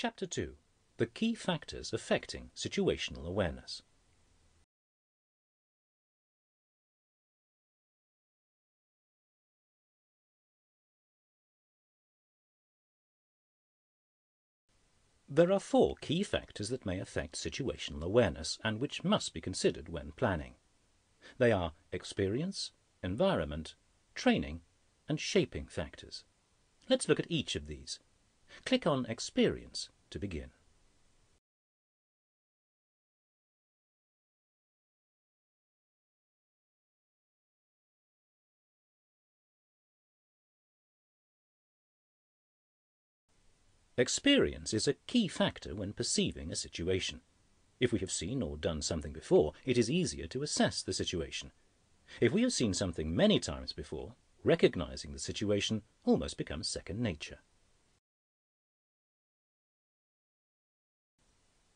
Chapter 2 The Key Factors Affecting Situational Awareness. There are four key factors that may affect situational awareness and which must be considered when planning. They are experience, environment, training, and shaping factors. Let's look at each of these. Click on Experience to begin. Experience is a key factor when perceiving a situation. If we have seen or done something before, it is easier to assess the situation. If we have seen something many times before, recognizing the situation almost becomes second nature.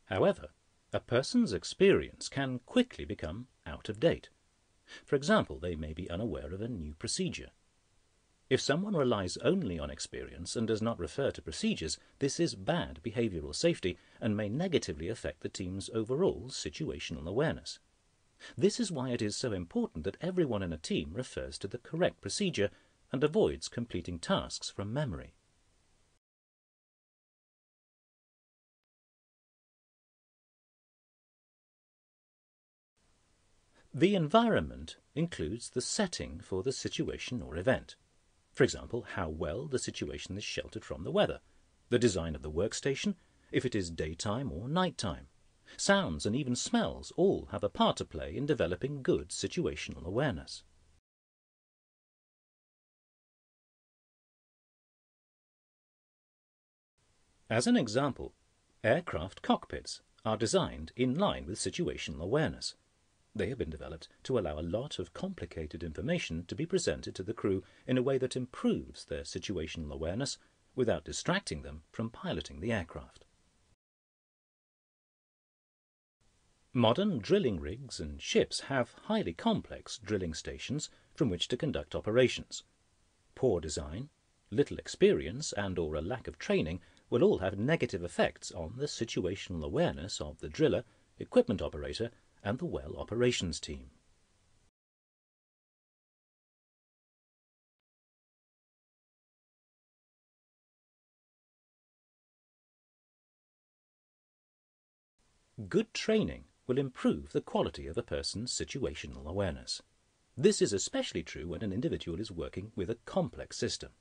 However, a person's experience can quickly become out of date. For example, they may be unaware of a new procedure. If someone relies only on experience and does not refer to procedures, this is bad behavioral safety and may negatively affect the team's overall situational awareness. This is why it is so important that everyone in a team refers to the correct procedure and avoids completing tasks from memory. The environment includes the setting for the situation or event. For example, how well the situation is sheltered from the weather, the design of the workstation, if it is daytime or nighttime. Sounds and even smells all have a part to play in developing good situational awareness. As an example, aircraft cockpits are designed in line with situational awareness. They have been developed to allow a lot of complicated information to be presented to the crew in a way that improves their situational awareness without distracting them from piloting the aircraft. Modern drilling rigs and ships have highly complex drilling stations from which to conduct operations. Poor design, little experience and or a lack of training will all have negative effects on the situational awareness of the driller, equipment operator and the well operations team. Good training will improve the quality of a person's situational awareness. This is especially true when an individual is working with a complex system.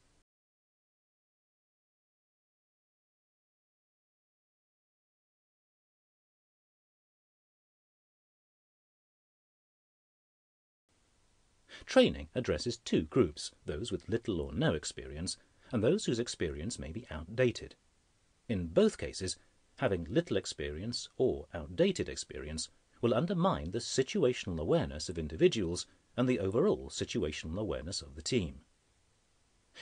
Training addresses two groups, those with little or no experience, and those whose experience may be outdated. In both cases, having little experience or outdated experience will undermine the situational awareness of individuals and the overall situational awareness of the team.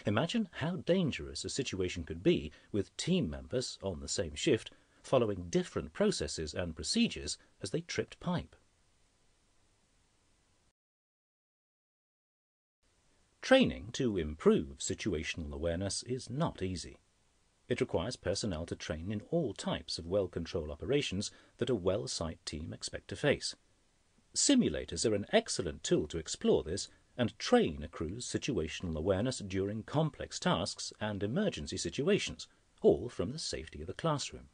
Imagine how dangerous a situation could be with team members on the same shift following different processes and procedures as they tripped pipe. Training to improve situational awareness is not easy. It requires personnel to train in all types of well control operations that a well site team expect to face. Simulators are an excellent tool to explore this and train a crew's situational awareness during complex tasks and emergency situations, all from the safety of the classroom.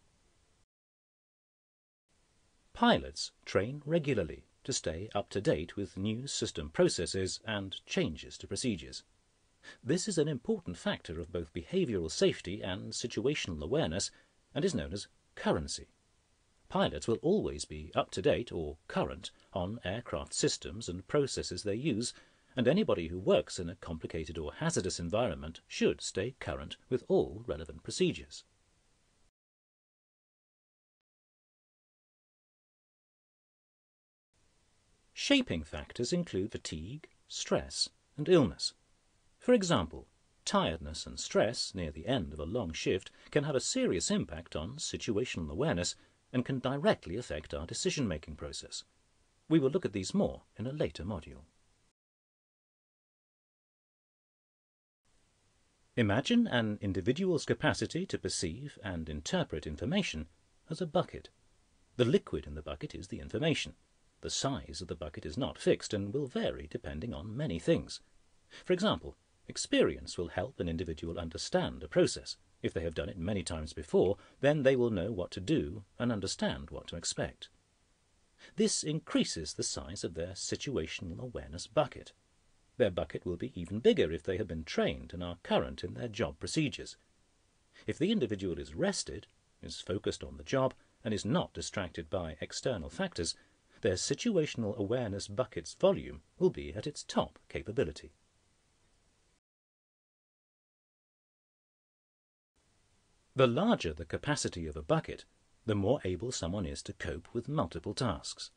Pilots train regularly to stay up to date with new system processes and changes to procedures. This is an important factor of both behavioral safety and situational awareness and is known as currency. Pilots will always be up to date or current on aircraft systems and processes they use, and anybody who works in a complicated or hazardous environment should stay current with all relevant procedures. Shaping factors include fatigue, stress, and illness. For example, tiredness and stress near the end of a long shift can have a serious impact on situational awareness and can directly affect our decision-making process. We will look at these more in a later module. Imagine an individual's capacity to perceive and interpret information as a bucket. The liquid in the bucket is the information. The size of the bucket is not fixed and will vary depending on many things. For example, experience will help an individual understand a process. If they have done it many times before, then they will know what to do and understand what to expect. This increases the size of their situational awareness bucket. Their bucket will be even bigger if they have been trained and are current in their job procedures. If the individual is rested, is focused on the job, and is not distracted by external factors, their situational awareness bucket's volume will be at its top capability. The larger the capacity of a bucket, the more able someone is to cope with multiple tasks.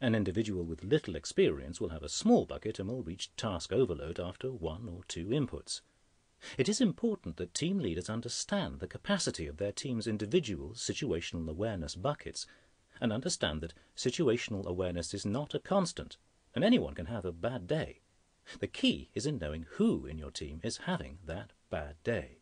An individual with little experience will have a small bucket and will reach task overload after one or two inputs. It is important that team leaders understand the capacity of their team's individual situational awareness buckets and understand that situational awareness is not a constant and anyone can have a bad day. The key is in knowing who in your team is having that bad day.